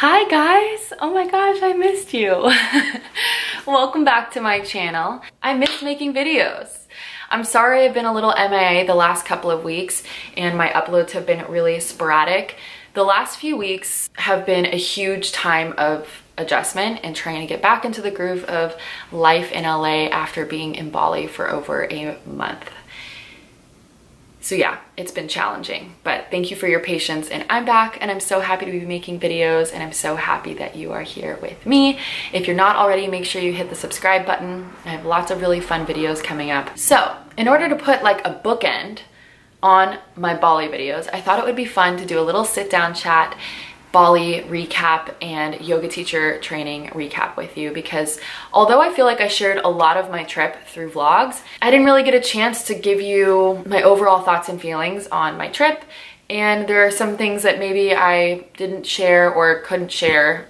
Hi guys! Oh my gosh, I missed you. Welcome back to my channel. I miss making videos. I'm sorry I've been a little MIA the last couple of weeks and my uploads have been really sporadic. The last few weeks have been a huge time of adjustment and trying to get back into the groove of life in LA after being in Bali for over a month. So yeah, it's been challenging, but thank you for your patience and I'm back and I'm so happy to be making videos and I'm so happy that you are here with me. If you're not already, make sure you hit the subscribe button. I have lots of really fun videos coming up. So in order to put like a bookend on my Bali videos, I thought it would be fun to do a little sit down chat Bali recap and yoga teacher training recap with you because although I feel like I shared a lot of my trip through vlogs, I didn't really get a chance to give you my overall thoughts and feelings on my trip and there are some things that maybe I didn't share or couldn't share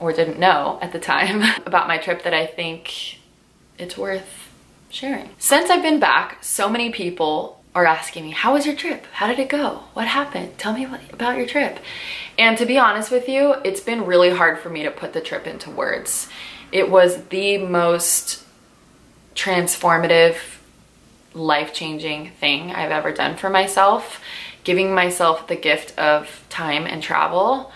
or didn't know at the time about my trip that I think it's worth sharing. Since I've been back, so many people are asking me, how was your trip? How did it go? What happened? Tell me what, about your trip. And to be honest with you, it's been really hard for me to put the trip into words. It was the most transformative, life-changing thing I've ever done for myself. Giving myself the gift of time and travel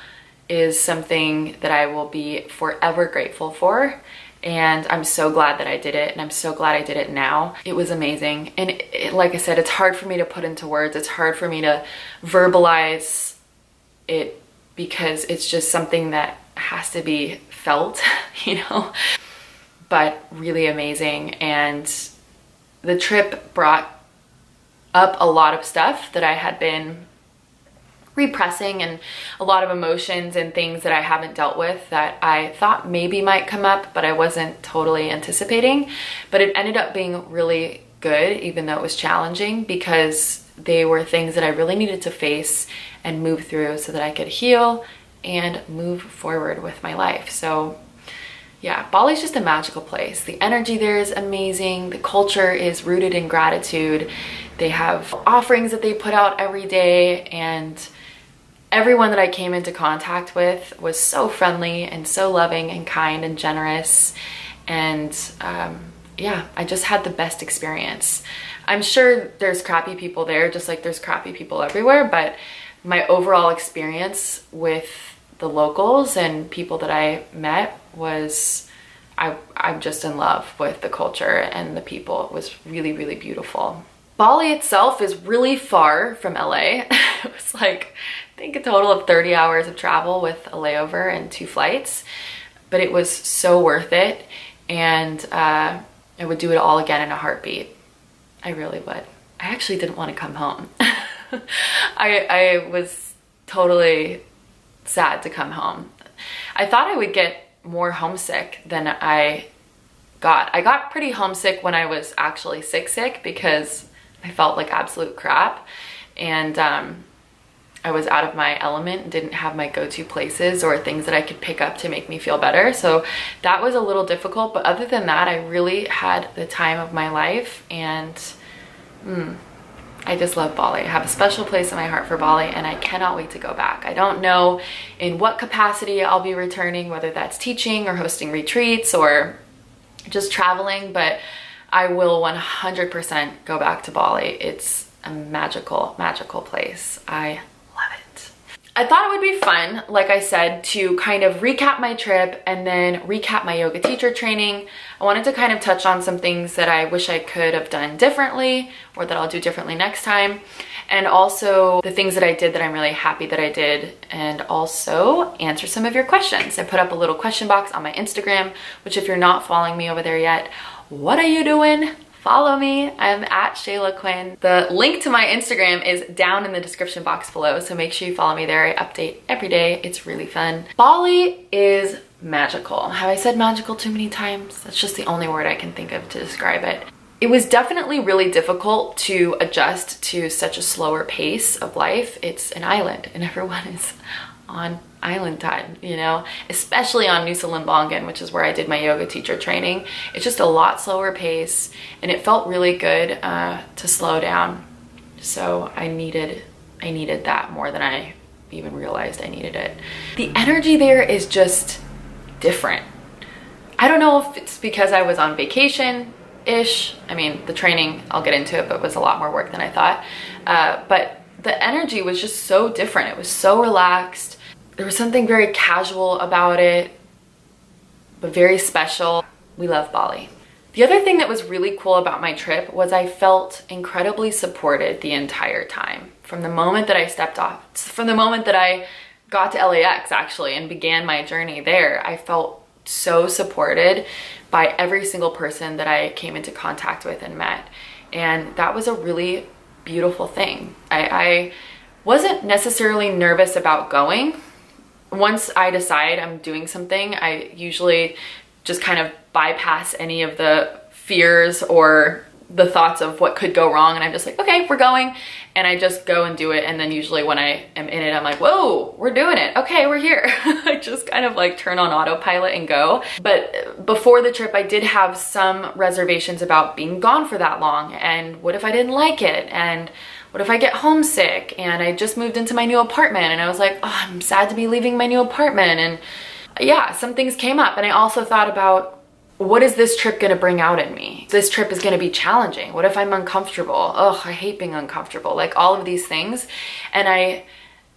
is something that I will be forever grateful for and I'm so glad that I did it and I'm so glad I did it now. It was amazing. And it, like I said it's hard for me to put into words. It's hard for me to verbalize it because it's just something that has to be felt you know? But really amazing. And the trip brought up a lot of stuff that I had been repressing and a lot of emotions and things that I haven't dealt with that I thought maybe might come up, but I wasn't totally anticipating. But it ended up being really good, even though it was challenging, because they were things that I really needed to face and move through so that I could heal and move forward with my life. So yeah, Bali's just a magical place. The energy there is amazing. The culture is rooted in gratitude. They have offerings that they put out every day and everyone that I came into contact with was so friendly and so loving and kind and generous. And um, yeah, I just had the best experience. I'm sure there's crappy people there, just like there's crappy people everywhere, but my overall experience with the locals and people that I met was I, I'm just in love with the culture and the people. It was really, really beautiful. Bali itself is really far from LA. it was like Think a total of 30 hours of travel with a layover and two flights, but it was so worth it. And uh, I would do it all again in a heartbeat. I really would. I actually didn't want to come home. I, I was totally sad to come home. I thought I would get more homesick than I got. I got pretty homesick when I was actually sick sick because I felt like absolute crap. And um, I was out of my element, didn't have my go-to places or things that I could pick up to make me feel better. So that was a little difficult, but other than that, I really had the time of my life and mm, I just love Bali. I have a special place in my heart for Bali and I cannot wait to go back. I don't know in what capacity I'll be returning, whether that's teaching or hosting retreats or just traveling, but I will 100% go back to Bali. It's a magical, magical place. I I thought it would be fun, like I said, to kind of recap my trip and then recap my yoga teacher training. I wanted to kind of touch on some things that I wish I could have done differently or that I'll do differently next time. And also the things that I did that I'm really happy that I did and also answer some of your questions. I put up a little question box on my Instagram, which if you're not following me over there yet, what are you doing? Follow me. I'm at Shayla Quinn. The link to my Instagram is down in the description box below, so make sure you follow me there. I update every day. It's really fun. Bali is magical. Have I said magical too many times? That's just the only word I can think of to describe it. It was definitely really difficult to adjust to such a slower pace of life. It's an island and everyone is on island time, you know, especially on Nusa Lembongan, which is where I did my yoga teacher training. It's just a lot slower pace and it felt really good uh, to slow down. So I needed, I needed that more than I even realized I needed it. The energy there is just different. I don't know if it's because I was on vacation ish. I mean, the training, I'll get into it, but was a lot more work than I thought. Uh, but the energy was just so different. It was so relaxed. There was something very casual about it, but very special. We love Bali. The other thing that was really cool about my trip was I felt incredibly supported the entire time. From the moment that I stepped off, from the moment that I got to LAX actually and began my journey there, I felt so supported by every single person that I came into contact with and met. And that was a really beautiful thing. I, I wasn't necessarily nervous about going. Once I decide I'm doing something, I usually just kind of bypass any of the fears or the thoughts of what could go wrong and I'm just like, okay, we're going. And I just go and do it. And then usually when I am in it, I'm like, whoa, we're doing it. Okay, we're here. I just kind of like turn on autopilot and go. But before the trip, I did have some reservations about being gone for that long. And what if I didn't like it? And what if I get homesick? And I just moved into my new apartment and I was like, oh, I'm sad to be leaving my new apartment. And yeah, some things came up. And I also thought about what is this trip gonna bring out in me? This trip is gonna be challenging. What if I'm uncomfortable? Oh, I hate being uncomfortable. Like all of these things. And I,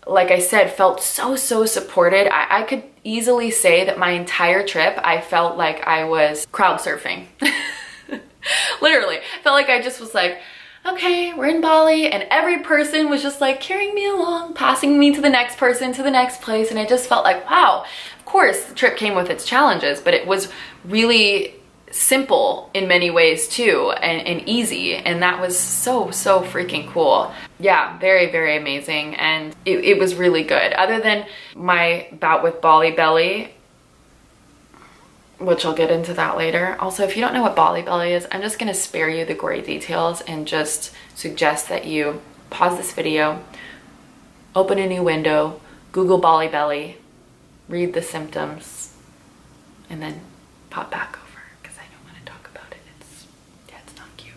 like I said, felt so, so supported. I, I could easily say that my entire trip, I felt like I was crowd surfing. Literally. Felt like I just was like, okay, we're in Bali. And every person was just like carrying me along, passing me to the next person, to the next place. And I just felt like, wow, of course the trip came with its challenges, but it was really simple in many ways too and, and, easy and that was so so freaking cool yeah very very amazing and it, it was really good other than my bout with bali belly which I'll get into that later. Also, if you don't know what Bali Belly is, I'm just gonna spare you the gory details and just suggest that you pause this video, open a new window, Google Bali Belly, read the symptoms, and then pop back over because I don't want to talk about it. It's, yeah, it's not cute.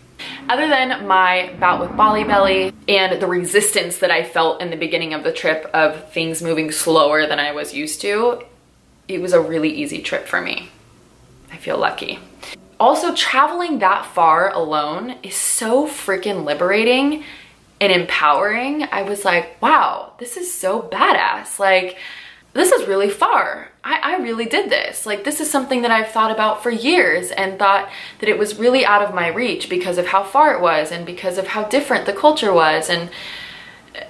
Other than my bout with Bali Belly and the resistance that I felt in the beginning of the trip of things moving slower than I was used to, it was a really easy trip for me. I feel lucky. Also, traveling that far alone is so freaking liberating and empowering. I was like, wow, this is so badass. Like, this is really far. I, I, really did this. Like, this is something that I've thought about for years and thought that it was really out of my reach because of how far it was and because of how different the culture was and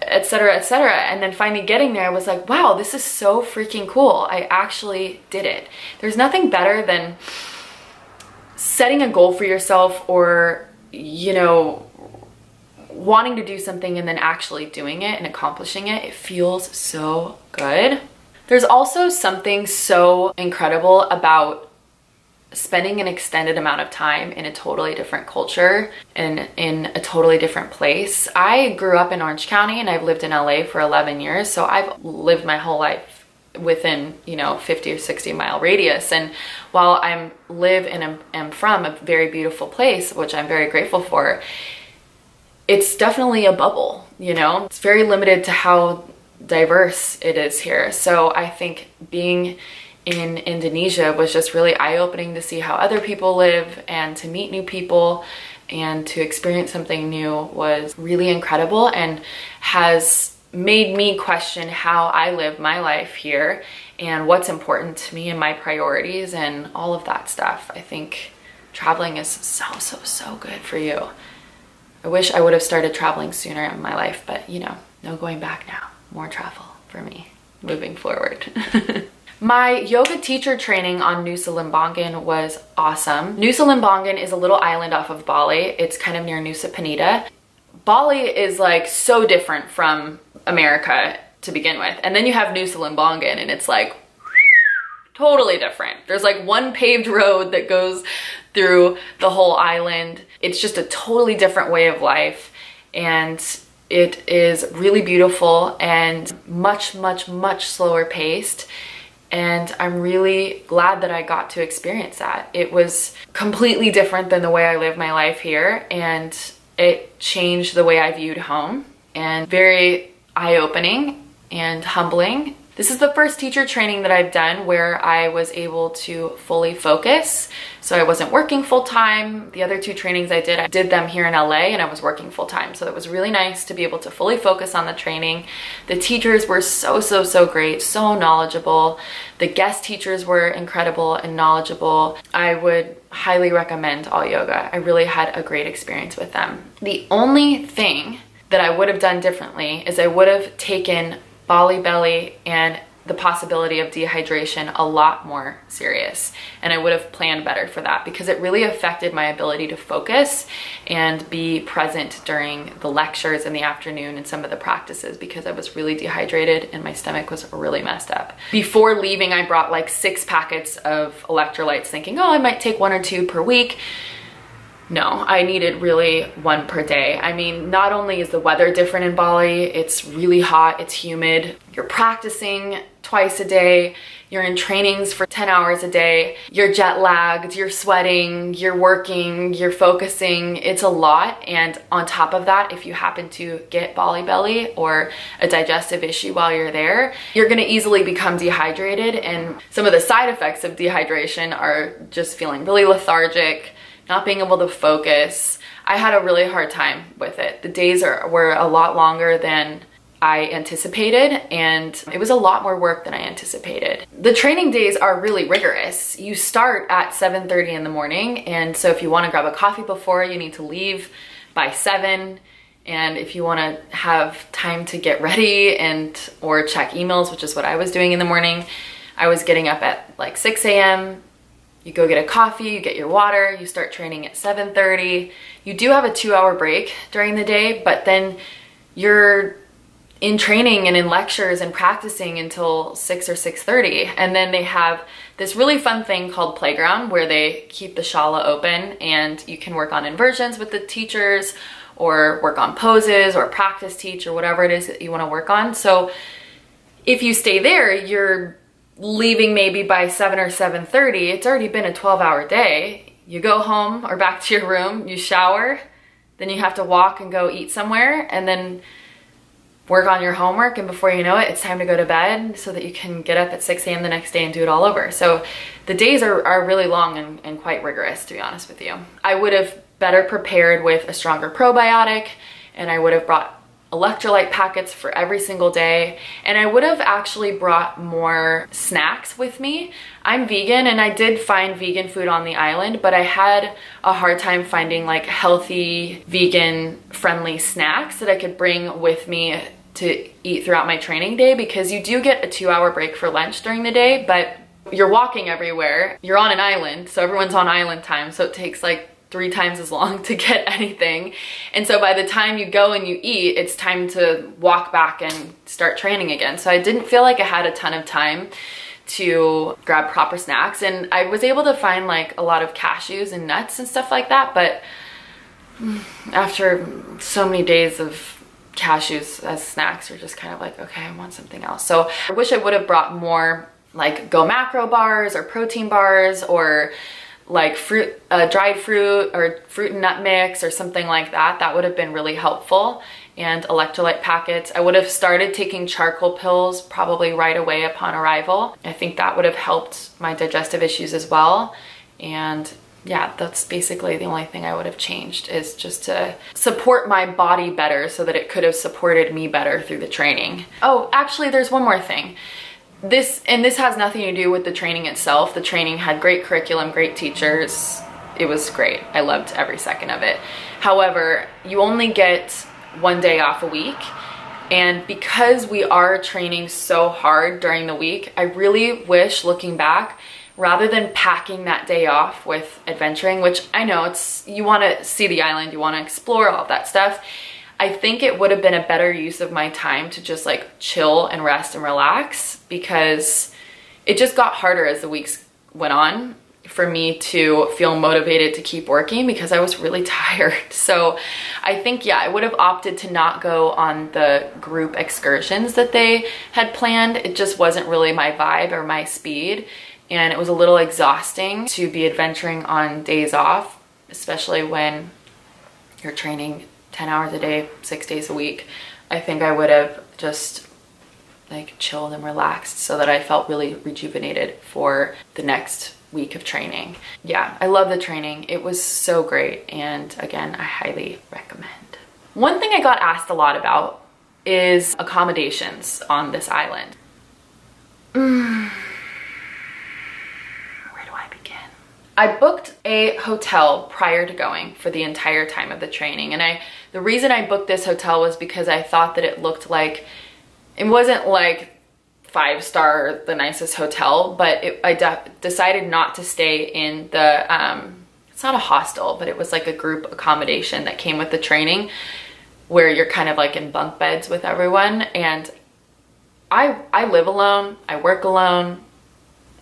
etc etc and then finally getting there I was like wow this is so freaking cool. I actually did it. There's nothing better than setting a goal for yourself or you know wanting to do something and then actually doing it and accomplishing it. It feels so good. There's also something so incredible about spending an extended amount of time in a totally different culture and in a totally different place. I grew up in Orange County and I've lived in LA for 11 years, so I've lived my whole life within, you know, 50 or 60 mile radius. And while I'm live and am from a very beautiful place, which I'm very grateful for, it's definitely a bubble, you know? It's very limited to how diverse it is here. So I think being in Indonesia was just really eye-opening to see how other people live and to meet new people and to experience something new was really incredible and has made me question how I live my life here and what's important to me and my priorities and all of that stuff. I think traveling is so, so, so good for you. I wish I would have started traveling sooner in my life, but you know, no going back now. More travel for me moving forward. My yoga teacher training on Nusa Lembongan was awesome. Nusa Lembongan is a little island off of Bali. It's kind of near Nusa Penida. Bali is like so different from America to begin with. And then you have Nusa Lembongan and it's like totally different. There's like one paved road that goes through the whole island. It's just a totally different way of life. And it is really beautiful and much, much, much slower paced and I'm really glad that I got to experience that. It was completely different than the way I live my life here and it changed the way I viewed home and very eye-opening and humbling. This is the first teacher training that I've done where I was able to fully focus. So I wasn't working full time. The other two trainings I did, I did them here in LA and I was working full time. So it was really nice to be able to fully focus on the training. The teachers were so, so, so great, so knowledgeable. The guest teachers were incredible and knowledgeable. I would highly recommend All Yoga. I really had a great experience with them. The only thing that I would have done differently is I would have taken Bali belly and the possibility of dehydration a lot more serious. And I would have planned better for that because it really affected my ability to focus and be present during the lectures in the afternoon and some of the practices because I was really dehydrated and my stomach was really messed up. Before leaving, I brought like six packets of electrolytes thinking, oh, I might take one or two per week no, I needed really one per day. I mean, not only is the weather different in Bali, it's really hot, it's humid, you're practicing twice a day, you're in trainings for 10 hours a day, you're jet lagged, you're sweating, you're working, you're focusing, it's a lot. And on top of that, if you happen to get Bali belly or a digestive issue while you're there, you're gonna easily become dehydrated. And some of the side effects of dehydration are just feeling really lethargic, not being able to focus. I had a really hard time with it. The days are, were a lot longer than I anticipated and it was a lot more work than I anticipated. The training days are really rigorous. You start at 7.30 in the morning and so if you wanna grab a coffee before, you need to leave by 7 and if you wanna have time to get ready and or check emails, which is what I was doing in the morning, I was getting up at like 6 a.m you go get a coffee, you get your water, you start training at 7.30. You do have a two hour break during the day, but then you're in training and in lectures and practicing until 6 or 6.30. And then they have this really fun thing called Playground where they keep the shala open and you can work on inversions with the teachers or work on poses or practice teach or whatever it is that you wanna work on. So if you stay there, you're leaving maybe by 7 or 7.30, it's already been a 12 hour day. You go home or back to your room, you shower, then you have to walk and go eat somewhere and then work on your homework and before you know it, it's time to go to bed so that you can get up at 6 a.m. the next day and do it all over. So the days are, are really long and, and quite rigorous, to be honest with you. I would have better prepared with a stronger probiotic and I would have brought electrolyte packets for every single day and I would have actually brought more snacks with me. I'm vegan and I did find vegan food on the island but I had a hard time finding like healthy vegan friendly snacks that I could bring with me to eat throughout my training day because you do get a two hour break for lunch during the day but you're walking everywhere. You're on an island so everyone's on island time so it takes like three times as long to get anything. And so by the time you go and you eat, it's time to walk back and start training again. So I didn't feel like I had a ton of time to grab proper snacks and I was able to find like a lot of cashews and nuts and stuff like that but after so many days of cashews as snacks you're just kind of like okay I want something else so I wish I would have brought more like GoMacro bars or protein bars or like fruit, uh, dried fruit or fruit and nut mix or something like that. That would have been really helpful. And electrolyte packets. I would have started taking charcoal pills probably right away upon arrival. I think that would have helped my digestive issues as well. And yeah, that's basically the only thing I would have changed is just to support my body better so that it could have supported me better through the training. Oh, actually there's one more thing this and this has nothing to do with the training itself. The training had great curriculum great teachers. It was great. I loved every second of it. However you only get one day off a week. And because we are training so hard during the week i really wish looking back rather than packing that day off with adventuring which i know it's you want to see the island you want to explore all that stuff I think it would have been a better use of my time to just like chill and rest and relax because it just got harder as the weeks went on for me to feel motivated to keep working because I was really tired. So I think, yeah, I would have opted to not go on the group excursions that they had planned. It just wasn't really my vibe or my speed. And it was a little exhausting to be adventuring on days off, especially when you're training 10 hours a day, six days a week, I think I would have just like chilled and relaxed so that I felt really rejuvenated for the next week of training. Yeah, I love the training. It was so great. And again, I highly recommend. One thing I got asked a lot about is accommodations on this island. Mm. Where do I begin? I booked a hotel prior to going for the entire time of the training. And I, the reason I booked this hotel was because I thought that it looked like, it wasn't like five star, the nicest hotel, but it, I de decided not to stay in the, um, it's not a hostel, but it was like a group accommodation that came with the training where you're kind of like in bunk beds with everyone. And I, I live alone, I work alone,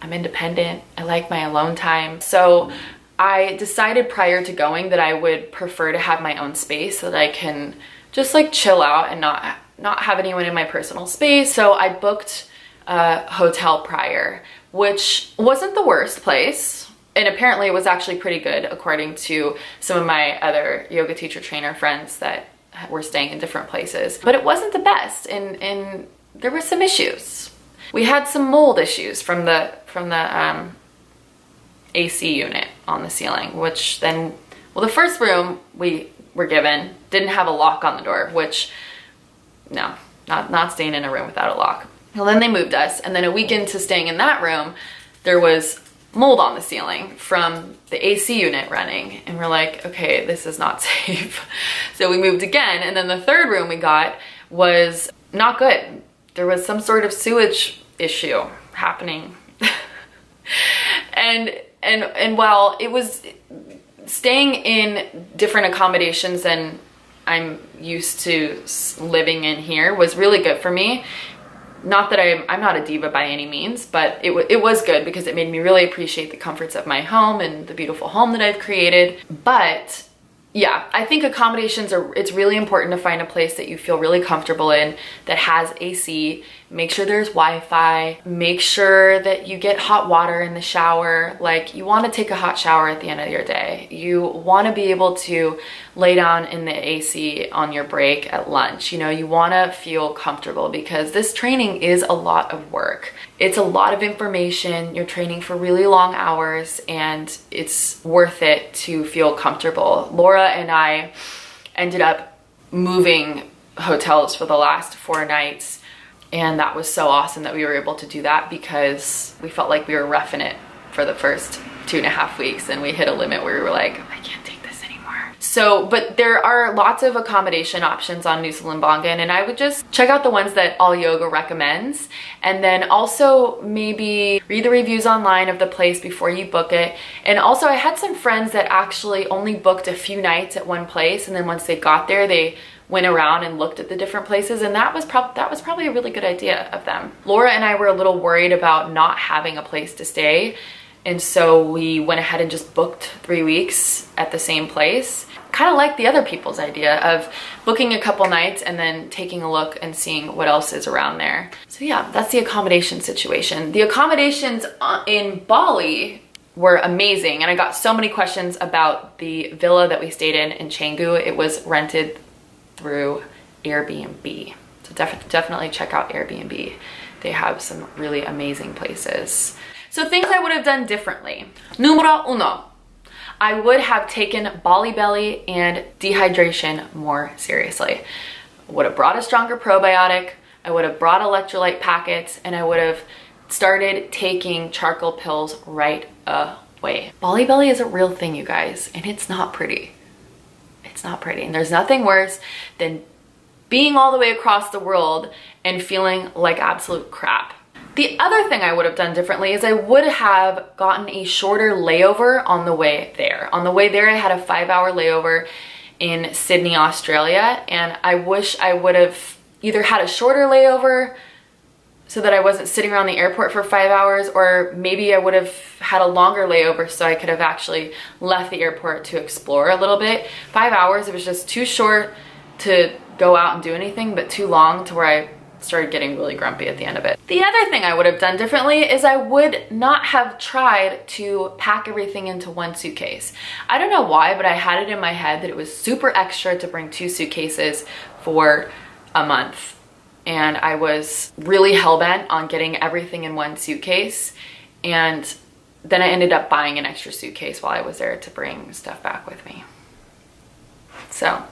I'm independent, I like my alone time. So I decided prior to going that I would prefer to have my own space so that I can just like chill out and not not have anyone in my personal space. So I booked a hotel prior, which wasn't the worst place. And apparently it was actually pretty good according to some of my other yoga teacher trainer friends that were staying in different places. But it wasn't the best and, and there were some issues. We had some mold issues from the from the um, AC unit on the ceiling, which then, well, the first room we were given didn't have a lock on the door, which, no, not, not staying in a room without a lock. Well, then they moved us, and then a week into staying in that room, there was mold on the ceiling from the AC unit running. And we're like, okay, this is not safe. so we moved again. And then the third room we got was not good. There was some sort of sewage issue happening. and and and while it was staying in different accommodations than I'm used to living in here was really good for me. Not that I'm, I'm not a diva by any means, but it, it was good because it made me really appreciate the comforts of my home and the beautiful home that I've created. But yeah, I think accommodations are, it's really important to find a place that you feel really comfortable in that has AC. Make sure there's Wi-Fi. Make sure that you get hot water in the shower. Like you wanna take a hot shower at the end of your day. You wanna be able to lay down in the AC on your break at lunch. You know, you wanna feel comfortable because this training is a lot of work. It's a lot of information. You're training for really long hours and it's worth it to feel comfortable. Laura and I ended up moving hotels for the last four nights and that was so awesome that we were able to do that because we felt like we were roughing it for the first two and a half weeks and we hit a limit where we were like, I can't take this anymore. So, but there are lots of accommodation options on Nusa Lembongan and I would just check out the ones that All Yoga recommends and then also maybe read the reviews online of the place before you book it. And also I had some friends that actually only booked a few nights at one place and then once they got there, they went around and looked at the different places and that was probably that was probably a really good idea of them. Laura and I were a little worried about not having a place to stay and so we went ahead and just booked three weeks at the same place. Kind of like the other people's idea of booking a couple nights and then taking a look and seeing what else is around there. So yeah, that's the accommodation situation. The accommodations uh, in Bali were amazing and I got so many questions about the villa that we stayed in in Canggu. It was rented through Airbnb. So def definitely check out Airbnb. They have some really amazing places. So things I would have done differently. Numero uno. I would have taken Bali Belly and dehydration more seriously. Would have brought a stronger probiotic, I would have brought electrolyte packets, and I would have started taking charcoal pills right away. Bali Belly is a real thing, you guys, and it's not pretty. It's not pretty. And there's nothing worse than being all the way across the world and feeling like absolute crap. The other thing I would have done differently is I would have gotten a shorter layover on the way there. On the way there, I had a five hour layover in Sydney, Australia, and I wish I would have either had a shorter layover so that I wasn't sitting around the airport for five hours or maybe I would have had a longer layover so I could have actually left the airport to explore a little bit. Five hours, it was just too short to go out and do anything but too long to where I started getting really grumpy at the end of it. The other thing I would have done differently is I would not have tried to pack everything into one suitcase. I don't know why, but I had it in my head that it was super extra to bring two suitcases for a month and I was really hell-bent on getting everything in one suitcase and then I ended up buying an extra suitcase while I was there to bring stuff back with me. So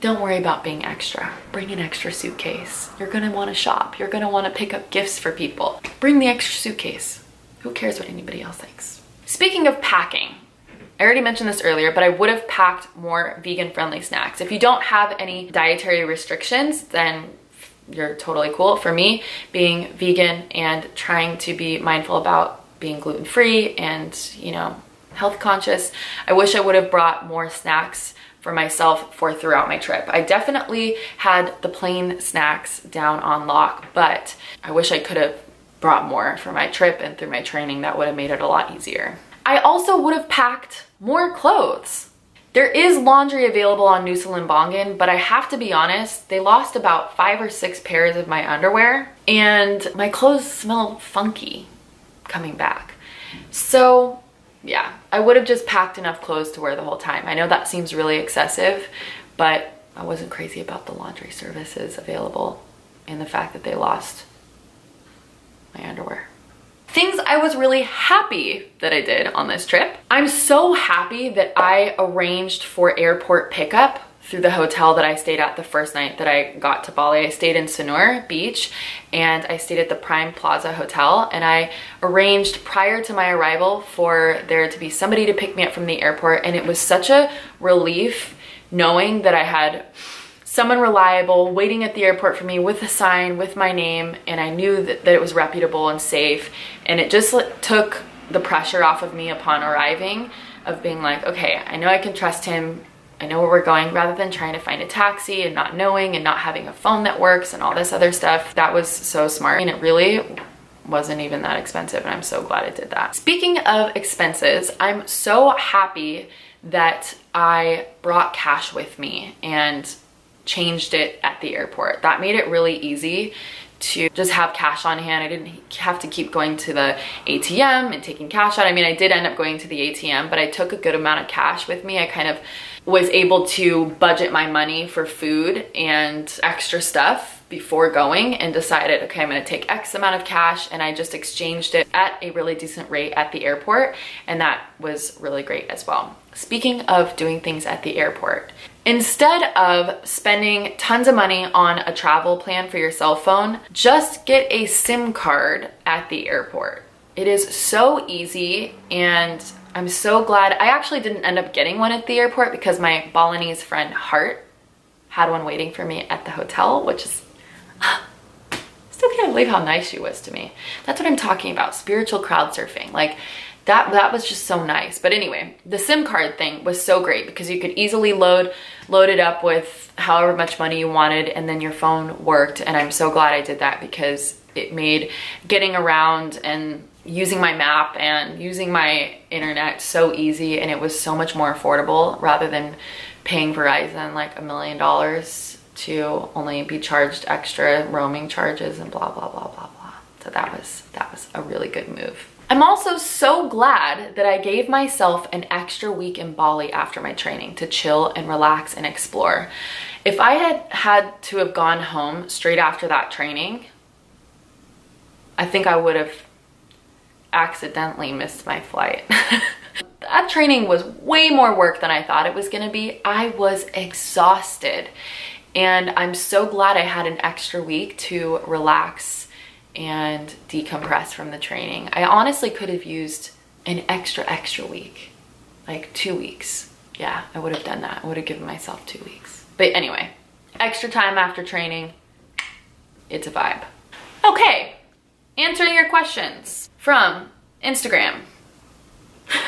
don't worry about being extra. Bring an extra suitcase. You're gonna wanna shop. You're gonna wanna pick up gifts for people. Bring the extra suitcase. Who cares what anybody else thinks? Speaking of packing, I already mentioned this earlier, but I would have packed more vegan friendly snacks. If you don't have any dietary restrictions, then you're totally cool. For me, being vegan and trying to be mindful about being gluten free and, you know, health conscious, I wish I would have brought more snacks for myself for throughout my trip. I definitely had the plain snacks down on lock, but I wish I could have brought more for my trip and through my training. That would have made it a lot easier. I also would have packed more clothes. There is laundry available on Lembongan, but I have to be honest, they lost about five or six pairs of my underwear and my clothes smell funky coming back. So yeah, I would have just packed enough clothes to wear the whole time. I know that seems really excessive, but I wasn't crazy about the laundry services available and the fact that they lost my underwear. Things I was really happy that I did on this trip. I'm so happy that I arranged for airport pickup through the hotel that I stayed at the first night that I got to Bali. I stayed in Sanur Beach and I stayed at the Prime Plaza Hotel and I arranged prior to my arrival for there to be somebody to pick me up from the airport and it was such a relief knowing that I had someone reliable waiting at the airport for me with a sign with my name and I knew that, that it was reputable and safe. And it just took the pressure off of me upon arriving of being like okay I know I can trust him. I know where we're going rather than trying to find a taxi and not knowing and not having a phone that works and all this other stuff. That was so smart. And it really wasn't even that expensive and I'm so glad I did that. Speaking of expenses, I'm so happy that I brought cash with me and changed it at the airport. That made it really easy to just have cash on hand. I didn't have to keep going to the ATM and taking cash out. I mean, I did end up going to the ATM, but I took a good amount of cash with me. I kind of was able to budget my money for food and extra stuff before going and decided, okay, I'm gonna take X amount of cash and I just exchanged it at a really decent rate at the airport and that was really great as well. Speaking of doing things at the airport, Instead of spending tons of money on a travel plan for your cell phone, just get a SIM card at the airport. It is so easy and I'm so glad. I actually didn't end up getting one at the airport because my Balinese friend Hart had one waiting for me at the hotel, which is, still can't believe how nice she was to me. That's what I'm talking about, spiritual crowd surfing. Like that that was just so nice but anyway the sim card thing was so great because you could easily load load it up with however much money you wanted and then your phone worked and i'm so glad i did that because it made getting around and using my map and using my internet so easy and it was so much more affordable rather than paying verizon like a million dollars to only be charged extra roaming charges and blah blah blah blah blah so that was that was a really good move I'm also so glad that I gave myself an extra week in Bali after my training to chill and relax and explore. If I had had to have gone home straight after that training, I think I would have accidentally missed my flight. that training was way more work than I thought it was gonna be. I was exhausted and I'm so glad I had an extra week to relax and decompress from the training. I honestly could have used an extra, extra week, like two weeks. Yeah, I would have done that. I would have given myself two weeks. But anyway, extra time after training, it's a vibe. Okay, answering your questions from Instagram.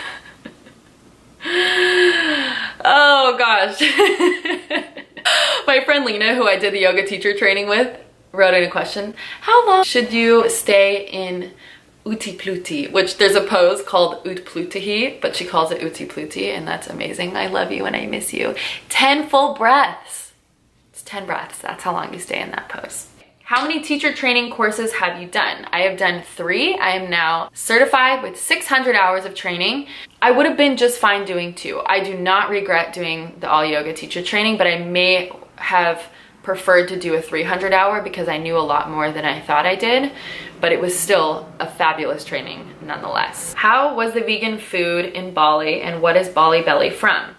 oh gosh. My friend Lena, who I did the yoga teacher training with, wrote in a question, how long should you stay in Utipluti, which there's a pose called Utplutihi, but she calls it Utipluti, and that's amazing. I love you and I miss you. 10 full breaths. It's 10 breaths. That's how long you stay in that pose. How many teacher training courses have you done? I have done three. I am now certified with 600 hours of training. I would have been just fine doing two. I do not regret doing the all yoga teacher training, but I may have preferred to do a 300 hour because I knew a lot more than I thought I did, but it was still a fabulous training nonetheless. How was the vegan food in Bali and what is Bali Belly from?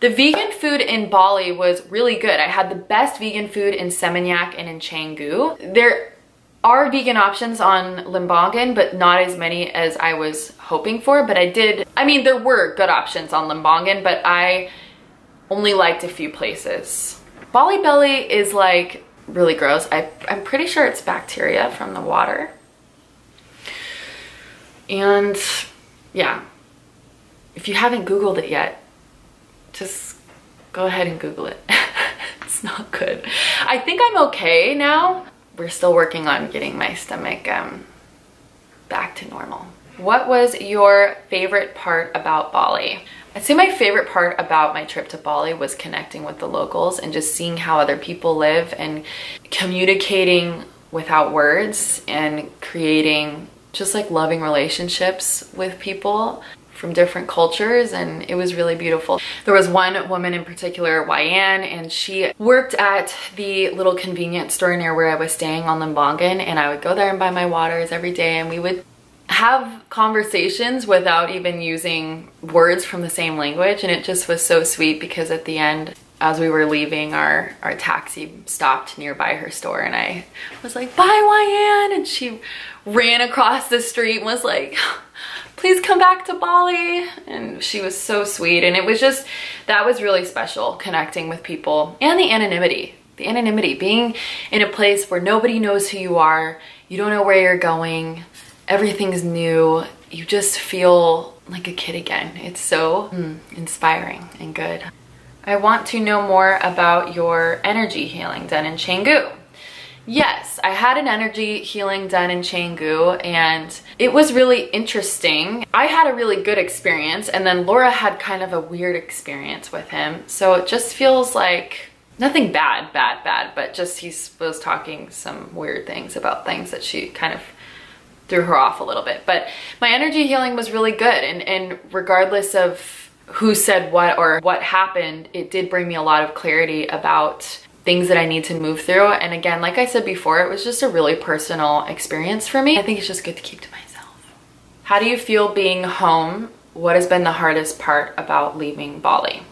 The vegan food in Bali was really good. I had the best vegan food in Seminyak and in Canggu. There are vegan options on Lembongan, but not as many as I was hoping for. But I did, I mean, there were good options on Lembongan, but I only liked a few places. Bali belly is like really gross. I, I'm pretty sure it's bacteria from the water. And yeah, if you haven't Googled it yet, just go ahead and Google it. it's not good. I think I'm okay now we're still working on getting my stomach um, back to normal. What was your favorite part about Bali? I'd say my favorite part about my trip to Bali was connecting with the locals and just seeing how other people live and communicating without words and creating just like loving relationships with people from different cultures and it was really beautiful. There was one woman in particular, Wayan, and she worked at the little convenience store near where I was staying on Lembongan and I would go there and buy my waters every day and we would have conversations without even using words from the same language and it just was so sweet because at the end as we were leaving our our taxi stopped nearby her store and I was like bye Wayan and she ran across the street and was like please come back to Bali. And she was so sweet. And it was just, that was really special connecting with people and the anonymity. The anonymity, being in a place where nobody knows who you are, you don't know where you're going, everything's new, you just feel like a kid again. It's so mm, inspiring and good. I want to know more about your energy healing done in Canggu. Yes, I had an energy healing done in Canggu and it was really interesting. I had a really good experience and then Laura had kind of a weird experience with him. So it just feels like nothing bad, bad, bad, but just he was talking some weird things about things that she kind of threw her off a little bit. But my energy healing was really good and, and regardless of who said what or what happened, it did bring me a lot of clarity about things that I need to move through. And again, like I said before, it was just a really personal experience for me. I think it's just good to keep to myself. How do you feel being home? What has been the hardest part about leaving Bali?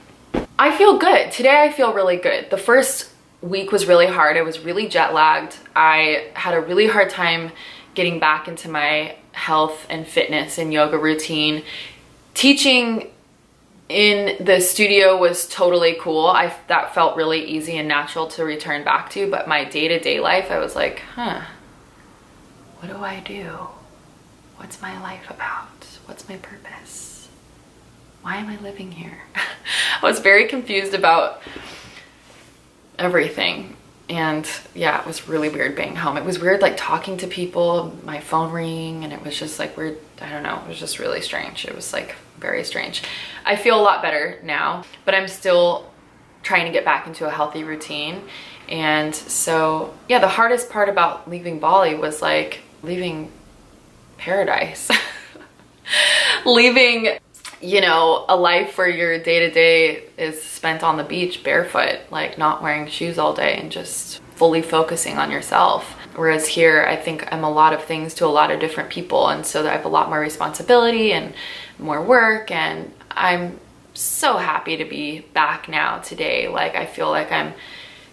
I feel good. Today I feel really good. The first week was really hard. I was really jet lagged. I had a really hard time getting back into my health and fitness and yoga routine. Teaching in the studio was totally cool. I that felt really easy and natural to return back to, but my day-to-day -day life, I was like, huh, what do I do? What's my life about? What's my purpose? Why am I living here? I was very confused about everything. And yeah, it was really weird being home. It was weird like talking to people, my phone ringing, and it was just like weird, I don't know, it was just really strange. It was like very strange. I feel a lot better now, but I'm still trying to get back into a healthy routine. And so, yeah, the hardest part about leaving Bali was like leaving paradise. leaving, you know, a life where your day to day is spent on the beach barefoot, like not wearing shoes all day and just fully focusing on yourself. Whereas here, I think I'm a lot of things to a lot of different people. And so I have a lot more responsibility and more work. And I'm so happy to be back now today. Like, I feel like I'm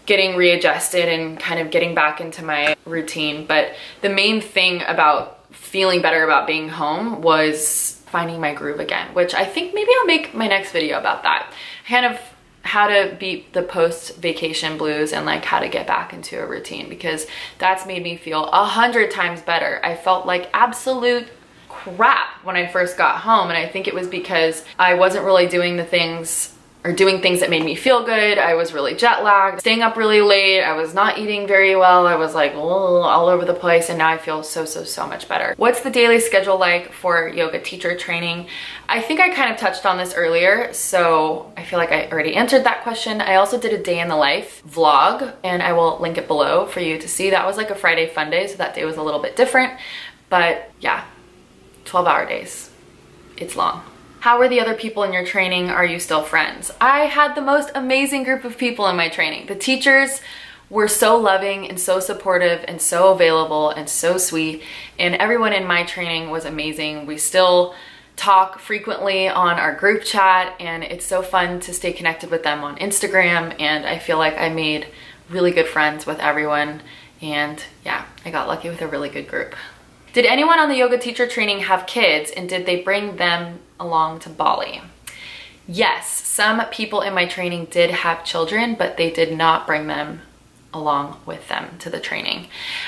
getting readjusted and kind of getting back into my routine. But the main thing about feeling better about being home was finding my groove again, which I think maybe I'll make my next video about that. kind of how to beat the post vacation blues and like how to get back into a routine because that's made me feel a hundred times better. I felt like absolute crap when I first got home and I think it was because I wasn't really doing the things or doing things that made me feel good. I was really jet lagged, staying up really late. I was not eating very well. I was like all over the place and now I feel so, so, so much better. What's the daily schedule like for yoga teacher training? I think I kind of touched on this earlier, so I feel like I already answered that question. I also did a day in the life vlog and I will link it below for you to see. That was like a Friday fun day, so that day was a little bit different. But yeah, 12 hour days. It's long. How were the other people in your training? Are you still friends? I had the most amazing group of people in my training. The teachers were so loving and so supportive and so available and so sweet. And everyone in my training was amazing. We still talk frequently on our group chat and it's so fun to stay connected with them on Instagram and I feel like I made really good friends with everyone and yeah, I got lucky with a really good group. Did anyone on the yoga teacher training have kids and did they bring them along to Bali? Yes, some people in my training did have children, but they did not bring them along with them to the training.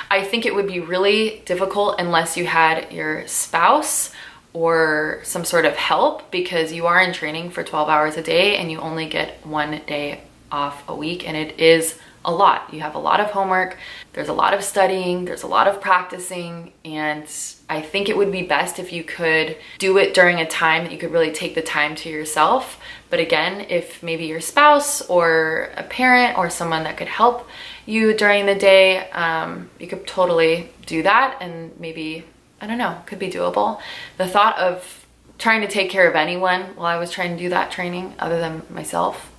I think it would be really difficult unless you had your spouse or some sort of help because you are in training for 12 hours a day and you only get one day off a week and it is a lot. You have a lot of homework, there's a lot of studying, there's a lot of practicing, and I think it would be best if you could do it during a time that you could really take the time to yourself. But again, if maybe your spouse or a parent or someone that could help you during the day, um, you could totally do that and maybe I don't know, could be doable. The thought of trying to take care of anyone while I was trying to do that training other than myself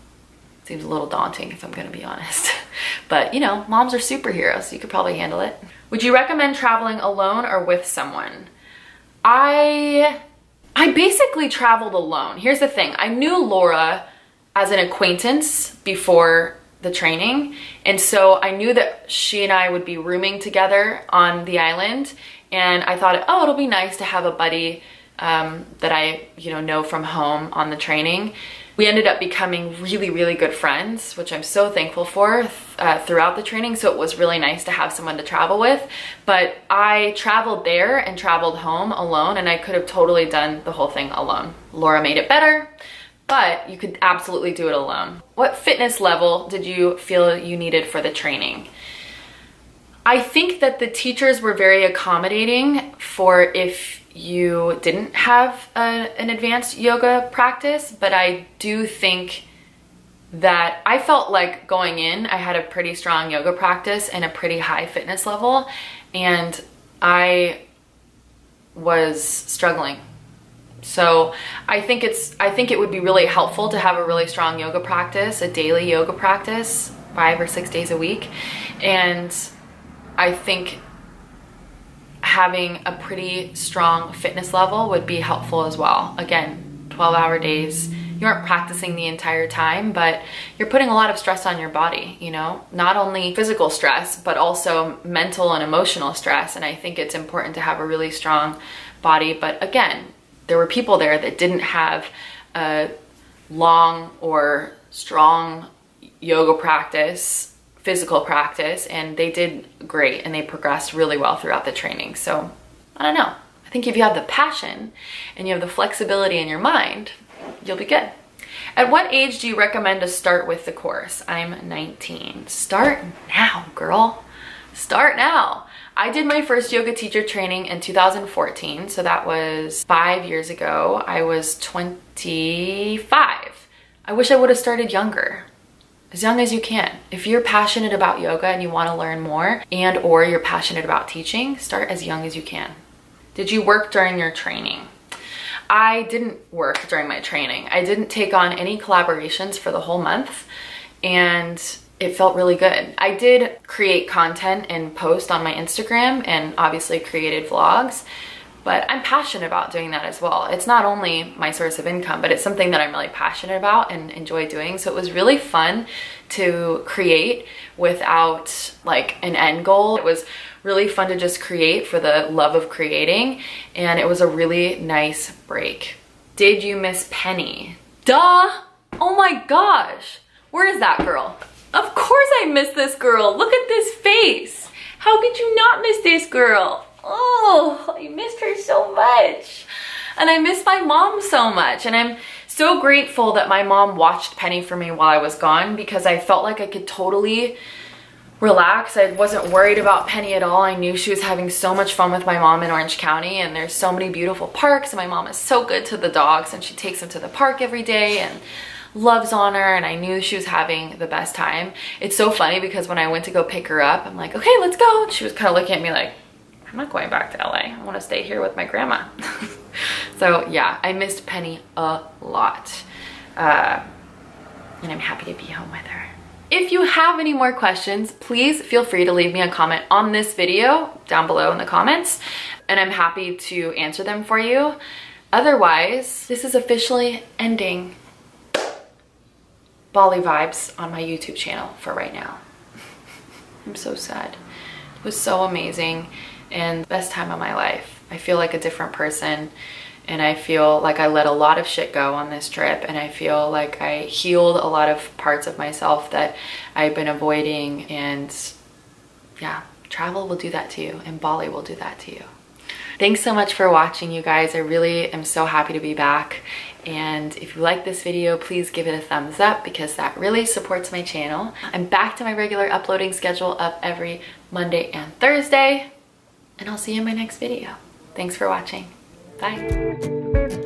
seems a little daunting if I'm gonna be honest. but you know, moms are superheroes, so you could probably handle it. Would you recommend traveling alone or with someone? I, I basically traveled alone. Here's the thing, I knew Laura as an acquaintance before the training. And so I knew that she and I would be rooming together on the island and I thought, oh, it'll be nice to have a buddy um, that I, you know, know from home on the training. We ended up becoming really, really good friends, which I'm so thankful for uh, throughout the training. So it was really nice to have someone to travel with. But I traveled there and traveled home alone, and I could have totally done the whole thing alone. Laura made it better, but you could absolutely do it alone. What fitness level did you feel you needed for the training? I think that the teachers were very accommodating for if you didn't have a, an advanced yoga practice, but I do think that I felt like going in, I had a pretty strong yoga practice and a pretty high fitness level, and I was struggling. So I think it's I think it would be really helpful to have a really strong yoga practice, a daily yoga practice, five or six days a week. And I think having a pretty strong fitness level would be helpful as well. Again, 12 hour days, you aren't practicing the entire time, but you're putting a lot of stress on your body, you know? Not only physical stress, but also mental and emotional stress. And I think it's important to have a really strong body. But again, there were people there that didn't have a long or strong yoga practice physical practice and they did great and they progressed really well throughout the training. So I don't know. I think if you have the passion and you have the flexibility in your mind, you'll be good. At what age do you recommend to start with the course? I'm 19. Start now, girl. Start now. I did my first yoga teacher training in 2014, so that was five years ago. I was 25. I wish I would have started younger as young as you can. If you're passionate about yoga and you want to learn more and or you're passionate about teaching, start as young as you can. Did you work during your training? I didn't work during my training. I didn't take on any collaborations for the whole month and it felt really good. I did create content and post on my Instagram and obviously created vlogs but I'm passionate about doing that as well. It's not only my source of income, but it's something that I'm really passionate about and enjoy doing. So it was really fun to create without like an end goal. It was really fun to just create for the love of creating and it was a really nice break. Did you miss Penny? Duh! Oh my gosh! Where is that girl? Of course I miss this girl. Look at this face. How could you not miss this girl? Oh, I missed her so much. And I miss my mom so much. And I'm so grateful that my mom watched Penny for me while I was gone because I felt like I could totally relax. I wasn't worried about Penny at all. I knew she was having so much fun with my mom in Orange County and there's so many beautiful parks and my mom is so good to the dogs and she takes them to the park every day and loves on her and I knew she was having the best time. It's so funny because when I went to go pick her up, I'm like, okay, let's go. She was kind of looking at me like, I'm not going back to LA. I want to stay here with my grandma. so yeah, I missed Penny a lot. Uh, and I'm happy to be home with her. If you have any more questions, please feel free to leave me a comment on this video down below in the comments, and I'm happy to answer them for you. Otherwise, this is officially ending Bali vibes on my YouTube channel for right now. I'm so sad. It was so amazing and best time of my life. I feel like a different person and I feel like I let a lot of shit go on this trip and I feel like I healed a lot of parts of myself that I've been avoiding and yeah, travel will do that to you and Bali will do that to you. Thanks so much for watching you guys. I really am so happy to be back and if you like this video please give it a thumbs up because that really supports my channel. I'm back to my regular uploading schedule of every Monday and Thursday and I'll see you in my next video. Thanks for watching. Bye.